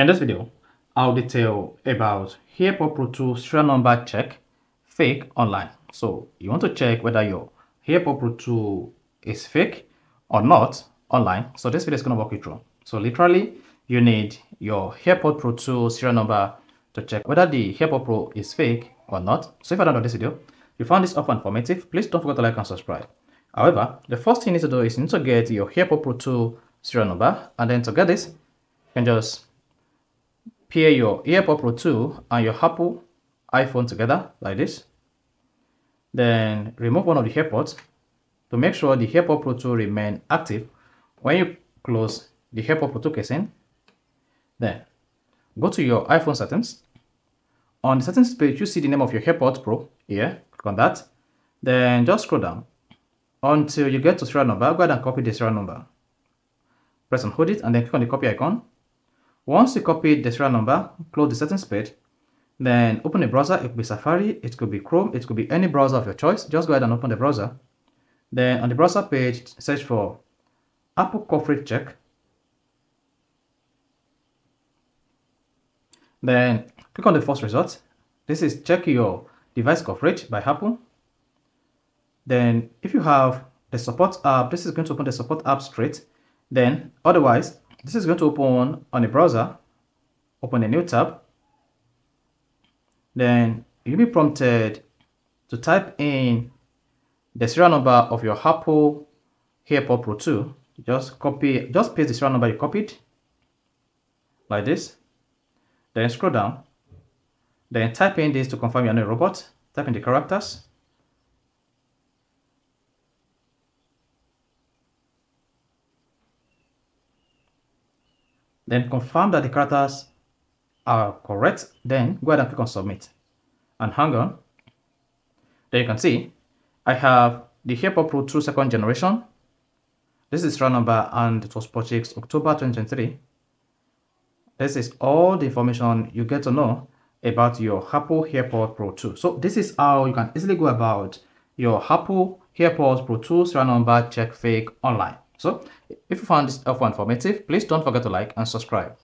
In this video, I'll detail about AirPod Pro 2 serial number check fake online. So you want to check whether your AirPod Pro 2 is fake or not online. So this video is going to walk you through. So literally, you need your AirPod Pro 2 serial number to check whether the AirPod Pro is fake or not. So if you don't know this video, you found this often informative, please don't forget to like and subscribe. However, the first thing you need to do is you need to get your AirPod Pro 2 serial number and then to get this, you can just pair your AirPod Pro 2 and your Apple iPhone together like this. Then remove one of the AirPods to make sure the AirPod Pro 2 remain active when you close the AirPod Pro 2 casing. Then go to your iPhone settings. On the settings page, you see the name of your AirPod Pro here. Click on that. Then just scroll down until you get to serial number. Go ahead and copy the serial number. Press and hold it and then click on the copy icon once you copy the serial number, close the settings page, then open a browser. It could be Safari, it could be Chrome, it could be any browser of your choice. Just go ahead and open the browser. Then on the browser page, search for Apple Coverage Check. Then click on the first result. This is check your device coverage by Apple. Then if you have the support app, this is going to open the support app straight. Then otherwise, this is going to open on a browser. Open a new tab. Then you'll be prompted to type in the serial number of your Apple AirPod Pro 2. Just copy, just paste the serial number you copied like this. Then scroll down. Then type in this to confirm you're not a robot. Type in the characters. Then confirm that the characters are correct. Then go ahead and click on submit. And hang on. There you can see I have the AirPod Pro 2 second generation. This is serial number and it was purchased October 2023. This is all the information you get to know about your Apple AirPod Pro 2. So this is how you can easily go about your Apple AirPods Pro 2 serial number check fake online. So if you found this helpful informative, please don't forget to like and subscribe.